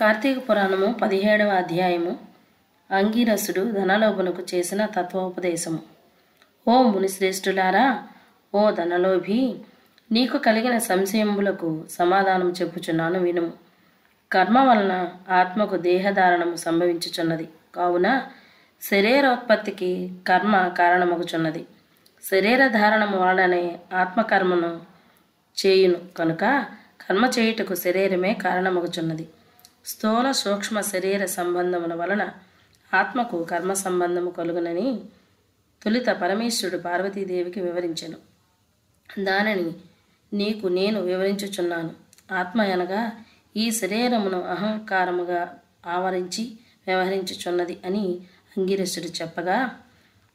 కార్తీక పురాణము పదిహేడవ అధ్యాయము. అంగీరసుడు ధనలోభునకు చేసిన తత్వోపదేశము. ఓ మునిశ్రేష్ఠులారా ఓ ధనలోభి నీకు కలిగిన సంశయములకు సమాధానం చెప్పుచున్నాను వినుము కర్మ వలన ఆత్మకు దేహధారణము సంభవించుచున్నది. కావున శరీరోత్పత్తికి కర్మ కారణమగుచున్నది. శరీరధారణము వలననే ఆత్మకర్మను చేయును. కనుక కర్మ చేయుటకు శరీరమే కారణమగుచున్నది. స్థూల సూక్ష్మ శరీర సంబంధముల వలన ఆత్మకు కర్మ సంబంధము కలుగునని తొలుత పరమేశ్వరుడు పార్వతీదేవికి వివరించెను. దానిని నీకు నేను వివరించుచున్నాను. ఆత్మ అనగా ఈ శరీరమును అహంకారముగా ఆవరించి వ్యవహరించుచున్నది అని అంగిరసుడు చెప్పగా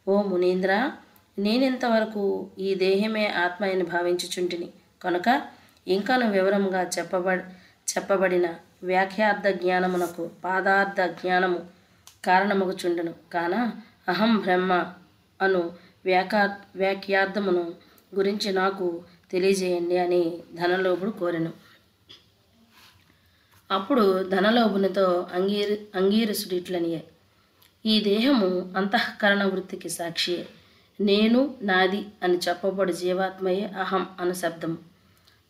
ఓ మునీంద్ర నేనింతవరకు ఈ దేహమే ఆత్మ అని భావించుచుంటిని. కనుక ఇంకను వివరముగా చెప్పబ చెప్పబడిన వ్యాఖ్యార్థ జ్ఞానమునకు పాదార్థ జ్ఞానము కారణమగుచుండెను. కాన అహం బ్రహ్మ అను వ్యాకా వ్యాఖ్యార్థమును గురించి నాకు తెలియజేయండి అని ధనలోభుడు కోరెను. అప్పుడు ధనలోభునితో అంగీర్ అంగీరసుడిట్లనియే ఈ దేహము అంతఃకరణ వృత్తికి సాక్షియే. నేను నాది అని చెప్పబడు జీవాత్మయే అహం అను శబ్దము.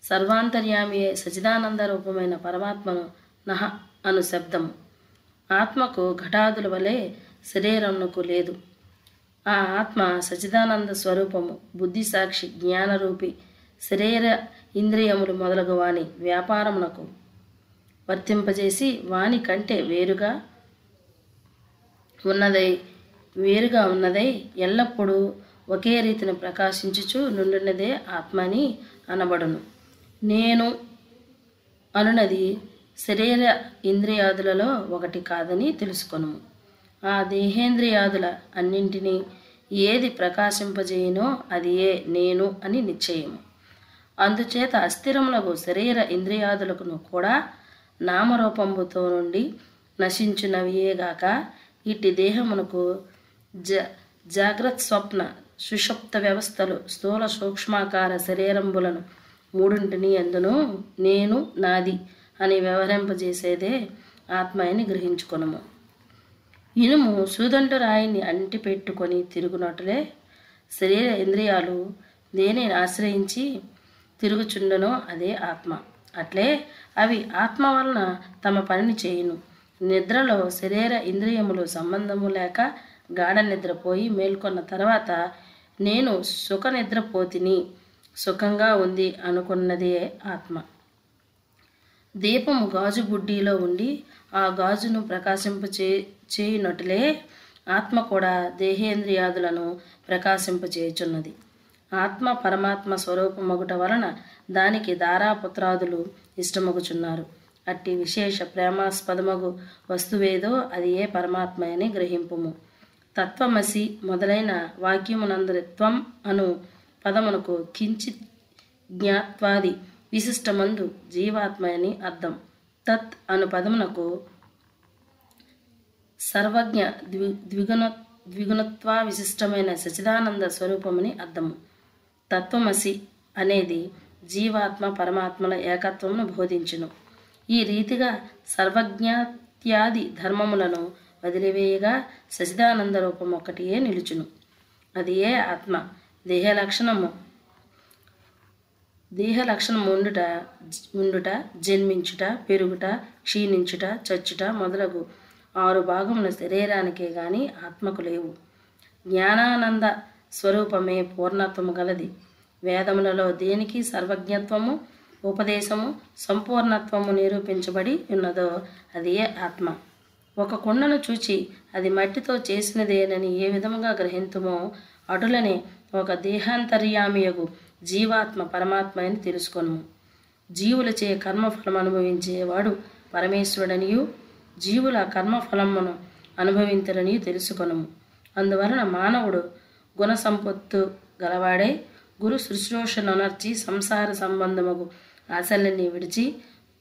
సర్వాంతర్యామియే సచిదానంద రూపమైన పరమాత్మను నహ అను శబ్దము. ఆత్మకు ఘటాదుల వలె శరీరమునకు లేదు. ఆ ఆత్మ సచిదానంద స్వరూపము బుద్ధి సాక్షి జ్ఞానరూపి శరీర ఇంద్రియములు మొదలగు వాని వ్యాపారమునకు వర్తింపజేసి వాని కంటే వేరుగా ఉన్నదై వేరుగా ఉన్నదై ఎల్లప్పుడూ ఒకే రీతిని ప్రకాశించుచు నుండినదే ఆత్మని అనబడును. నేను అనునది శరీర ఇంద్రియాదులలో ఒకటి కాదని తెలుసుకొను. ఆ దేహేంద్రియాదుల అన్నింటినీ ఏది ప్రకాశింపజేయనో అది ఏ నేను అని నిశ్చయము. అందుచేత అస్థిరములకు శరీర ఇంద్రియాదులకును కూడా నామరూపంబుతో నుండి నశించునవియేగాక ఇట్టి దేహమునకు జ జాగ్రత్త స్వప్న సుషుప్త వ్యవస్థలు స్థూల సూక్ష్మాకార శరీరంబులను మూడింటిని ఎందును నేను నాది అని వ్యవహరింపజేసేదే ఆత్మ అని గ్రహించుకొనము. ఇనుము సూదంటు రాయిని అంటి పెట్టుకొని తిరుగునట్లే శరీర ఇంద్రియాలు దేనిని ఆశ్రయించి తిరుగుచుండనో అదే ఆత్మ. అట్లే అవి ఆత్మ వలన తమ పనిని చేయును. నిద్రలో శరీర ఇంద్రియములు సంబంధము లేక గాఢ నిద్రపోయి మేల్కొన్న తర్వాత నేను సుఖ నిద్రపోతిని సుఖంగా ఉంది అనుకున్నదే ఆత్మ. దీపము గాజు బుడ్డీలో ఉండి ఆ గాజును ప్రకాశింపచే చేయునట్లే ఆత్మ కూడా దేహేంద్రియాదులను ప్రకాశింపచేయుచున్నది ఆత్మ పరమాత్మ స్వరూపమగుట వలన దానికి దారాపుత్రాదులు ఇష్టమగుచున్నారు. అట్టి విశేష ప్రేమాస్పదమగు వస్తువేదో అది ఏ పరమాత్మ అని గ్రహింపుము. తత్వమసి మొదలైన వాక్యమునందరి త్వం అను పదమునకు కించిత్ జ్ఞాత్వాది విశిష్టమందు జీవాత్మ అని అర్థం. తత్ అను పదమునకు సర్వజ్ఞ ద్వి ద్విగుణ ద్విగుణత్వ విశిష్టమైన సచిదానంద స్వరూపమని అర్థము. తత్వమసి అనేది జీవాత్మ పరమాత్మల ఏకత్వమును బోధించును. ఈ రీతిగా సర్వజ్ఞాత్యాది ధర్మములను వదిలివేయగా సచిదానంద రూపం ఒకటియే నిలుచును. అది ఏ ఆత్మ? దేహ లక్షణము దేహ లక్షణం ఉండుట ఉండుట జన్మించుట పెరుగుట క్షీణించుట చచ్చుట మొదలగు ఆరు భాగముల శరీరానికే గాని ఆత్మకు లేవు. జ్ఞానానంద స్వరూపమే పూర్ణత్వము గలది. వేదములలో దేనికి సర్వజ్ఞత్వము ఉపదేశము సంపూర్ణత్వము నిరూపించబడి ఉన్నదో అదే ఆత్మ. ఒక కుండను చూచి అది మట్టితో చేసినదేనని ఏ విధముగా గ్రహింతుమో అటులనే ఒక దేహాంతర్యామియగు జీవాత్మ పరమాత్మ అని తెలుసుకొను జీవులచే కర్మఫలం అనుభవించేవాడు పరమేశ్వరుడనియు జీవుల కర్మఫలమును అనుభవించరని తెలుసుకొనము. అందువలన మానవుడు గుణ సంపత్తు గలవాడై గురు శుశ్రూషనొనర్చి సంసార సంబంధముకు ఆశలన్నీ విడిచి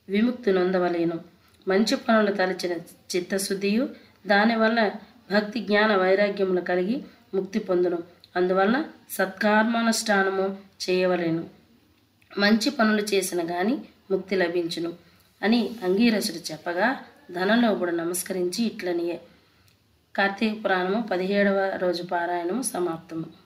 విముక్తి నొందవలేను. మంచి పనులు తలచిన చిత్తశుద్ధియు దానివల్ల భక్తి జ్ఞాన వైరాగ్యములు కలిగి ముక్తి పొందును. అందువలన సత్కర్మానుష్ఠానము చేయవలేను. మంచి పనులు చేసిన గాని ముక్తి లభించును అని అంగీరసుడు చెప్పగా ధనలోపుడు నమస్కరించి ఇట్లనియే. కార్తీక పురాణము పదిహేడవ రోజు పారాయణము సమాప్తము.